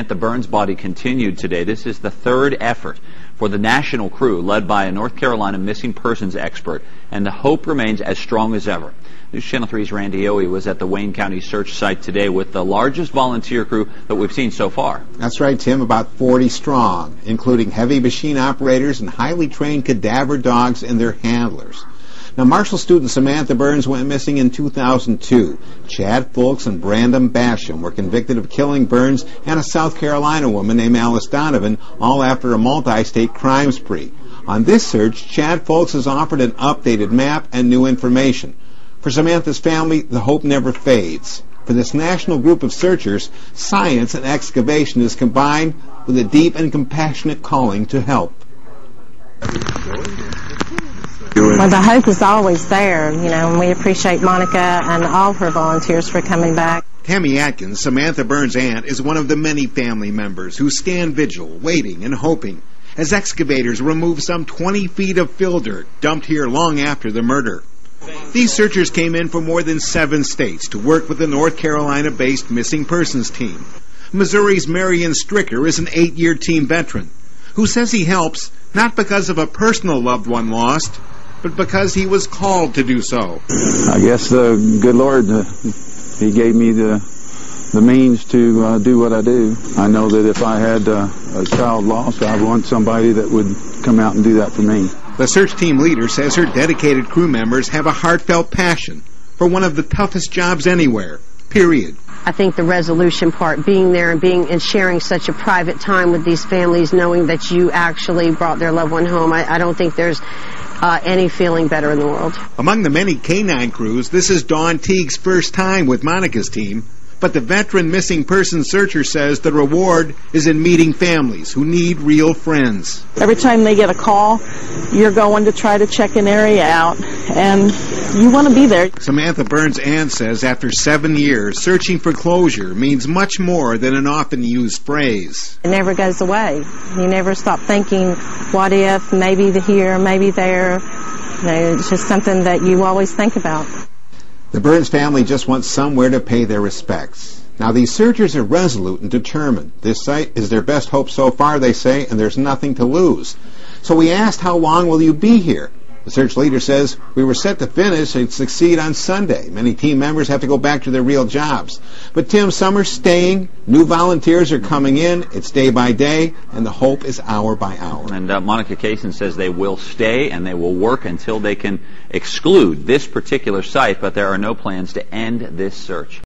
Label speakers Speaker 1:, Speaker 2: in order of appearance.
Speaker 1: Samantha Burns' body continued today. This is the third effort for the national crew led by a North Carolina missing persons expert, and the hope remains as strong as ever. News Channel 3's Randy Owie was at the Wayne County search site today with the largest volunteer crew that we've seen so far.
Speaker 2: That's right, Tim, about 40 strong, including heavy machine operators and highly trained cadaver dogs and their handlers. Now, Marshall student Samantha Burns went missing in 2002. Chad Fulks and Brandon Basham were convicted of killing Burns and a South Carolina woman named Alice Donovan, all after a multi-state crime spree. On this search, Chad Fulks has offered an updated map and new information. For Samantha's family, the hope never fades. For this national group of searchers, science and excavation is combined with a deep and compassionate calling to help.
Speaker 3: Well, the hope is always there, you know, and we appreciate Monica and all her volunteers for coming back.
Speaker 2: Tammy Atkins, Samantha Burns' aunt, is one of the many family members who stand vigil, waiting and hoping, as excavators remove some 20 feet of fill dirt dumped here long after the murder. These searchers came in from more than seven states to work with the North Carolina-based missing persons team. Missouri's Marion Stricker is an eight-year team veteran who says he helps not because of a personal loved one lost, but because he was called to do so.
Speaker 4: I guess the good Lord, uh, he gave me the the means to uh, do what I do. I know that if I had uh, a child lost, I want somebody that would come out and do that for me.
Speaker 2: The search team leader says her dedicated crew members have a heartfelt passion for one of the toughest jobs anywhere, period.
Speaker 5: I think the resolution part, being there and being and sharing such a private time with these families, knowing that you actually brought their loved one home, I, I don't think there's uh, any feeling better in the world.
Speaker 2: Among the many canine crews, this is Dawn Teague's first time with Monica's team. But the veteran missing person searcher says the reward is in meeting families who need real friends.
Speaker 6: Every time they get a call, you're going to try to check an area out, and you want to be there.
Speaker 2: Samantha Burns aunt says after seven years, searching for closure means much more than an often used phrase.
Speaker 3: It never goes away. You never stop thinking, what if, maybe here, maybe there. You know, it's just something that you always think about.
Speaker 2: The Burns family just wants somewhere to pay their respects. Now, these searchers are resolute and determined. This site is their best hope so far, they say, and there's nothing to lose. So we asked, how long will you be here? The search leader says, we were set to finish and succeed on Sunday. Many team members have to go back to their real jobs. But Tim, some are staying. New volunteers are coming in. It's day by day, and the hope is hour by hour.
Speaker 1: And uh, Monica Caison says they will stay and they will work until they can exclude this particular site, but there are no plans to end this search.